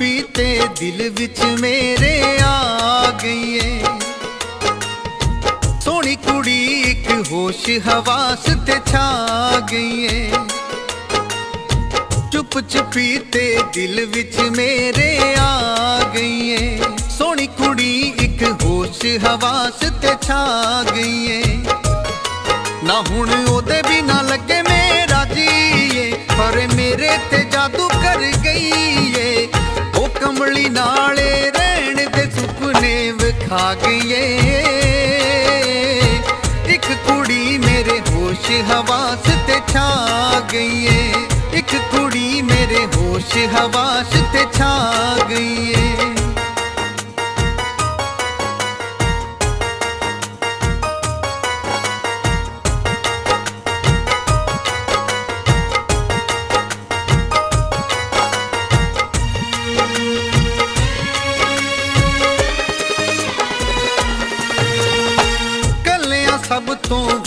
ਚੁੱਪ ਤੇ ਦਿਲ ਵਿੱਚ ਮੇਰੇ ਆ ਗਈ ਏ ਸੋਹਣੀ ਕੁੜੀ ਇੱਕ ਹੋਸ਼ ਹਵਾਸ ਤੇ ਛਾ ਗਈ ਏ ਚੁੱਪ ਚੁਪੀ ਤੇ ਦਿਲ ਵਿੱਚ ਮੇਰੇ ਆ ਗਈ ਏ ਸੋਹਣੀ ਕੁੜੀ ਇੱਕ ਹੋਸ਼ ਹਵਾਸ ਤੇ ਛਾ ਗਈ ਏ ਨਾ ਹੁਣ ਉਹਦੇ ਵੀ ਨਾ ਲੱਗੇ ਮੇਰਾ ਜੀਏ ਪਰ ਮੇਰੇ ਤੇ ਜਾਦੂ ਕਰ ਗਈ ਏ। ਉਹ ਨਾਲੇ ਰਹਿਣ ਦੇ ਸੁਪਨੇ ਵਿਖਾ ਗਈਏ। ਇੱਕ ਕੁੜੀ ਮੇਰੇ ਹੋਸ਼ ਹਵਾਸ ਤੇ ਛਾ ਗਈਏ। ਇੱਕ ਕੁੜੀ ਮੇਰੇ ਹੋਸ਼ ਹਵਾਸ ਤੇ ਛਾ ਗਈਏ।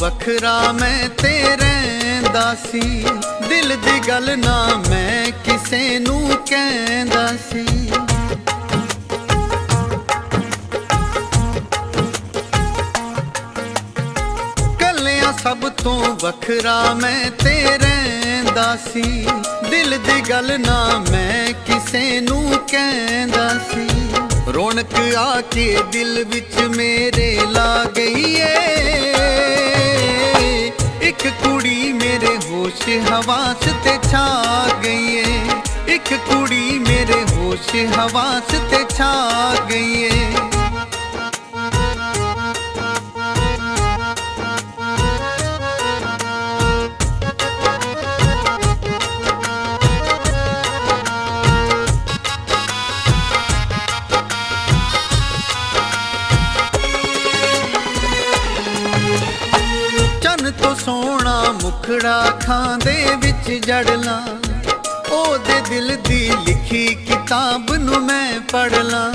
ਵੱਖਰਾ ਮੈਂ ਤੇ ਰਹਿੰਦਾ ਸੀ। ਦਿਲ ਦੀ ਗੱਲ ਨਾ ਮੈਂ ਕਿਸੇ ਨੂੰ ਕਹਿੰਦਾ ਸੀ। ਕੱਲਿਆਂ ਸਭ ਤੋਂ ਵੱਖਰਾ ਮੈਂ ਤੇ ਰਹਿੰਦਾ ਸੀ। ਦਿਲ ਦੀ ਗੱਲ ਨਾ ਮੈਂ ਕਿਸੇ ਨੂੰ ਕਹਿੰਦਾ ਸੀ। ਰੌਣਕ ਆ ਕੇ ਦਿਲ ਵਿੱਚ ਮੇਰੇ ਲਾ ਗਈ ਹੋਸ਼ ਹਵਾਸ ਤੇ ਛਾ ਗਈਏ ਇੱਕ ਕੁੜੀ ਮੇਰੇ ਹੋਸ਼ ਹਵਾਸ ਤੇ ਛਾ ਗਈਏ ਤੋਂ ਸੋਹਣਾ ਮੁਖੜਾ ਖਾਂਦੇ ਵਿੱਚ ਜੜਲਾ ਉਹਦੇ ਦਿਲ ਦੀ ਲਿਖੀ ਕਿਤਾਬ ਨੂੰ ਮੈਂ ਪੜ ਲਾਂ।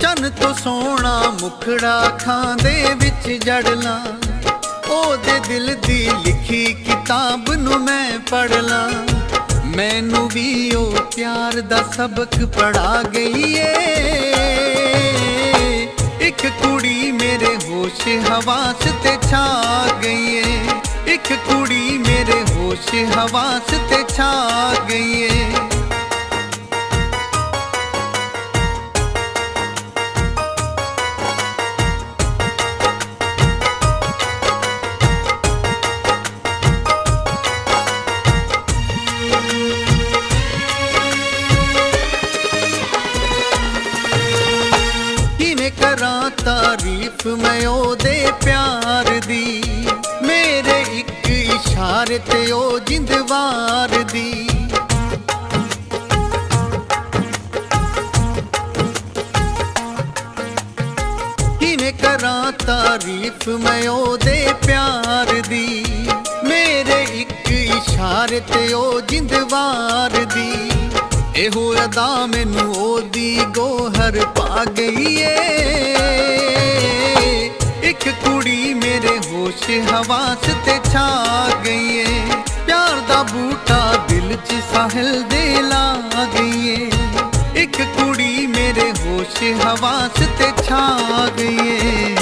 ਚੰਨ ਤੋਂ ਸੋਹਣਾ ਮੁਖੜਾ ਖਾਂਦੇ ਵਿੱਚ ਜੜ ਲਾਂ। ਉਹਦੇ ਦਿਲ ਦੀ ਲਿਖੀ ਕਿਤਾਬ ਨੂੰ ਮੈਂ ਪੜ ਲਾਂ। ਮੈਨੂੰ ਵੀ ਉਹ ਪਿਆਰ ਦਾ ਸਬਕ ਪੜਾ ਗਈ ਏ। ਇੱਕ ਕੁੜੀ ਮੇਰੇ ਹੋਸ਼ ਹਵਾਸ ਤੇ ਛਾ ਗਈ ਏ। ਇੱਕ ਕੁੜੀ ਮੇਰੇ ਹੋਸ਼ ਹਵਾਸ ਤੇ ਛਾ ਤਾਰੀਫ ਮੈਂ ਉਹਦੇ ਪਿਆਰ ਦੀ, ਮੇਰੇ ਇੱਕ ਇਸ਼ਾਰੇ ਤੇ ਉਹ ਜਿੰਦਵਾਰ ਦੀ। ਕਿਵੇਂ ਕਰਾਂ ਤਾਰੀਫ ਮੈਂ ਉਹਦੇ ਪਿਆਰ ਦੀ, ਮੇਰੇ ਇੱਕ ਇਸ਼ਾਰੇ ਤੇ ਉਹ ਜਿੰਦਵਾਰ ਦੀ। ਇਹੋ ਅਦਾ ਮੈਨੂੰ ਉਹਦੀ ਗੋਹਰ ਪਾ ਗਈ ਏ। ਹੋਸ਼ ਹਵਾਸ ਤੇ ਛਾ ਗਈਏ। ਪਿਆਰ ਦਾ ਬੂਟਾ ਦਿਲ 'ਚ ਸਾਹਿਲ ਦੇ ਲਾ ਗਈਏ। ਇੱਕ ਕੁੜੀ ਮੇਰੇ ਹੋਸ਼ ਹਵਾਸ ਤੇ ਛਾ ਗਈਏ।